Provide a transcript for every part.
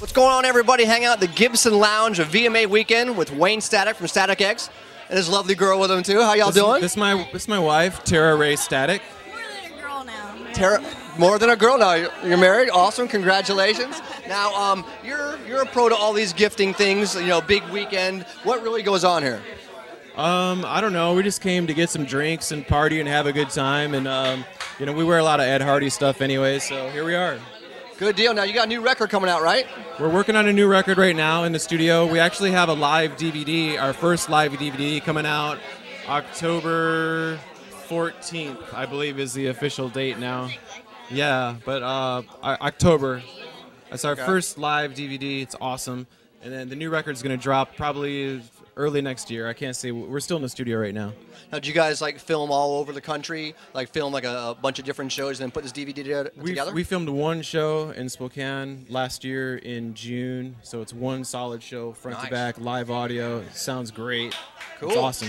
What's going on, everybody? Hang out at the Gibson Lounge of VMA Weekend with Wayne Static from Static X and his lovely girl with him too. How y'all This, doing? this is my this is my wife, Tera Wray Static. More than a girl now. Tera, more than a girl now. You're you're married. Awesome. Congratulations. Now, um, you're you're a pro to all these gifting things. You know, big weekend. What really goes on here? Um, I don't know. We just came to get some drinks and party and have a good time, and um, you know, we wear a lot of Ed Hardy stuff anyway, so here we are. Good deal. Now you got a new record coming out, right? We're working on a new record right now in the studio. We actually have a live DVD, our first live DVD coming out October 14th, I believe is the official date now. Yeah, but uh, October. That's our Okay. first live DVD. It's awesome. And then the new record's going to drop probably early next year. I can't say. We're still in the studio right now. Now, do you guys like film all over the country? Like film like a, a bunch of different shows and then put this DVD We, together? we filmed one show in Spokane last year in June, so it's one solid show, front Nice. to back, live audio. Sounds great. It's Cool. awesome.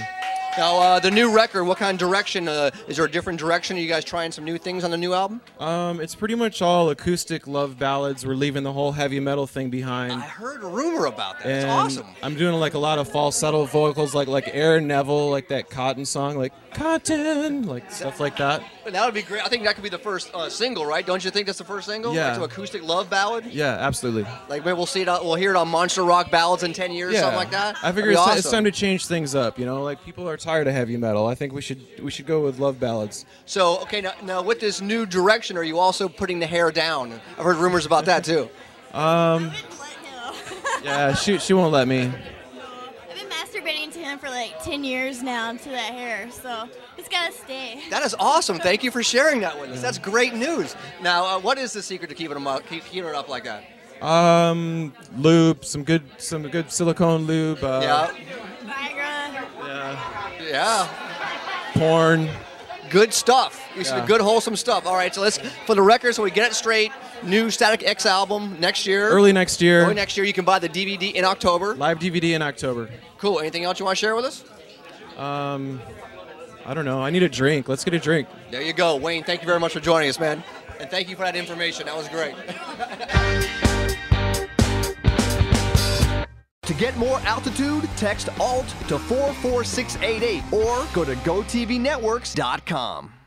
Now, uh, the new record. What kind of direction? Uh, is there a different direction? Are you guys trying some new things on the new album? Um, it's pretty much all acoustic love ballads. We're leaving the whole heavy metal thing behind. I heard a rumor about that. It's awesome. I'm doing like a lot of falsetto vocals, like like Aaron Neville, like that Cotton song, like Cotton, like stuff like that. That would be great. I think that could be the first uh, single, right? Don't you think that's the first single? Yeah. Like to acoustic love ballad. Yeah, absolutely. Like maybe we'll see it. On, we'll hear it on Monster Rock Ballads in ten years, Yeah, something like that. I figure it's, awesome. it's time to change things up. You know, like people are tired of heavy metal. I think we should we should go with love ballads. So okay, now, now with this new direction, are you also putting the hair down? I've heard rumors about that too. Um, I've been let him. yeah, she she won't let me. I've been masturbating to him for like 10 years now to that hair, so it's gotta stay. That is awesome. Thank you for sharing that with us. That's great news. Now, uh, what is the secret to keeping them up, keep, keeping it up like that? Um, lube, some good some good silicone lube. Uh, yeah, Viagra. Yeah. Porn. Good stuff. Said Yeah. good, wholesome stuff. All right, so let's for the record, so we get it straight. New Static X album next year. Early next year. Early next year. You can buy the DVD in October. Live DVD in October. Cool. Anything else you want to share with us? Um, I don't know. I need a drink. Let's get a drink. There you go, Wayne. Thank you very much for joining us, man. And thank you for that information. That was great. To get more altitude, text ALT to 44688 or go to GoTVNetworks.com.